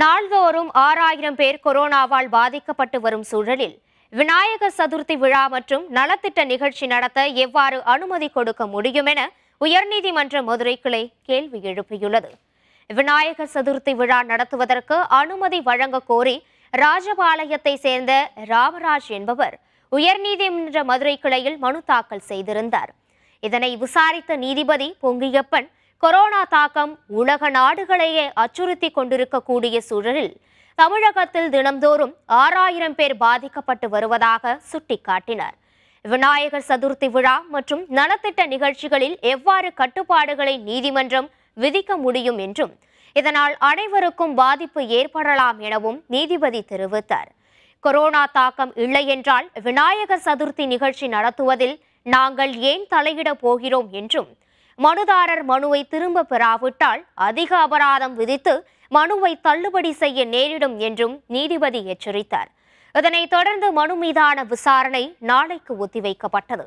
நாள்தோறும் ஆறாயிரம் பேர் கொரோனாவால் பாதிக்கப்பட்டு வரும் சூழலில் விநாயகர் சதுர்த்தி விழா மற்றும் நலத்திட்ட நிகழ்ச்சி நடத்த எவ்வாறு அனுமதி கொடுக்க முடியும் என உயர்நீதிமன்ற மதுரை கிளை கேள்வி எழுப்பியுள்ளது. விநாயகர் சதுர்த்தி விழா நடத்துவதற்கு அனுமதி வழங்க கோரி ராஜபாளையத்தை சேர்ந்த ராமராஜ் என்பவர் உயர்நீதிமன்ற மதுரை கிளையில் மனு தாக்கல் செய்திருந்தார். இதனை விசாரித்த நீதிபதி பொங்கியப்பன் கொரோனா தாக்கம் உலக நாடுகளையே அச்சுறுத்தி கொண்டிருக்கக்கூடிய சூழலில் தமிழகத்தில் தினம்தோறும் ஆறாயிரம் பேர் பாதிக்கப்பட்டு வருவதாக சுட்டிக்காட்டினார். விநாயகர் சதுர்த்தி விழா மற்றும் நலத்திட்ட நிகழ்ச்சிகளில் எவ்வாறு கட்டுப்பாடுகளை நீதிமன்றம் விதிக்க முடியும் என்றும் இதனால் அனைவருக்கும் பாதிப்பு ஏற்படலாம் எனவும் நீதிபதி தெரிவித்தார். கொரோனா தாக்கம் இல்லை என்றால் விநாயகர் சதுர்த்தி நிகழ்ச்சி நடத்துவதில் நாங்கள் ஏன் தலையிட போகிறோம் என்றும் மனுதாரர் மனுவை திரும்ப பெறாவிட்டால் அதிக அபராதம் விதித்து மனுவை தள்ளுபடி செய்ய நேரிடும் என்றும் நீதிபதி எச்சரித்தார். இதனைத் தொடர்ந்து மனு மீதான விசாரணை நாளைக்கு ஒத்திவைக்கப்பட்டது.